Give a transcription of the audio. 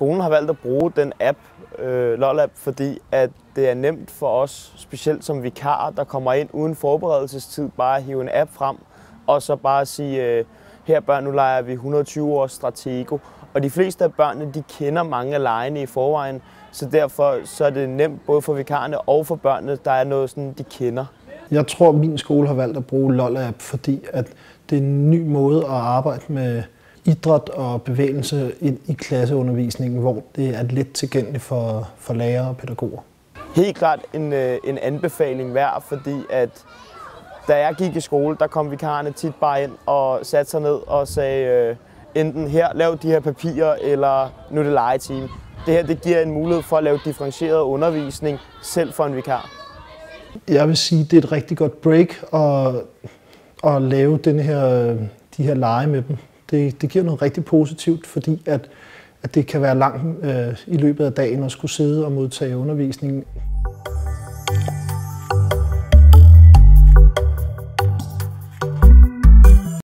skolen har valgt at bruge den app, øh, LOL-app, fordi at det er nemt for os, specielt som vikar, der kommer ind uden forberedelsestid, bare at hive en app frem, og så bare sige, øh, her børn, nu leger vi 120 års Stratego. Og de fleste af børnene, de kender mange af lejene i forvejen, så derfor så er det nemt både for vikarerne og for børnene, der er noget, sådan, de kender. Jeg tror, min skole har valgt at bruge LOL-app, fordi at det er en ny måde at arbejde med idræt og bevægelse ind i klasseundervisningen, hvor det er let tilgængeligt for, for lærere og pædagoger. Helt klart en, øh, en anbefaling værd, fordi at da jeg gik i skole, der kom vikarerne tit bare ind og satte sig ned og sagde, øh, enten her, lav de her papirer, eller nu er det legetime. Det her det giver en mulighed for at lave differentieret undervisning, selv for en vikar. Jeg vil sige, det er et rigtig godt break at, at lave den her, de her lege med dem. Det, det giver noget rigtig positivt, fordi at, at det kan være langt øh, i løbet af dagen at skulle sidde og modtage undervisning.